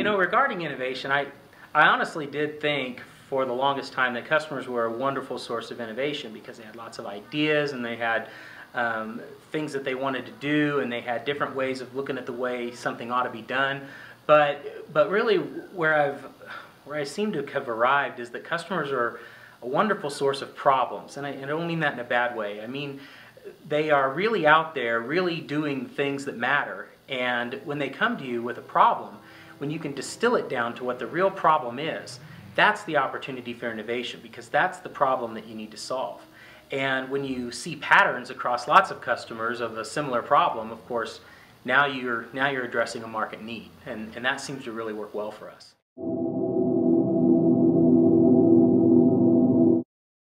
You know, regarding innovation, I, I honestly did think for the longest time that customers were a wonderful source of innovation because they had lots of ideas and they had um, things that they wanted to do and they had different ways of looking at the way something ought to be done. But, but really where I've where I seem to have arrived is that customers are a wonderful source of problems. And I, and I don't mean that in a bad way. I mean, they are really out there, really doing things that matter. And when they come to you with a problem, when you can distill it down to what the real problem is, that's the opportunity for innovation because that's the problem that you need to solve. And when you see patterns across lots of customers of a similar problem, of course, now you're, now you're addressing a market need. And, and that seems to really work well for us.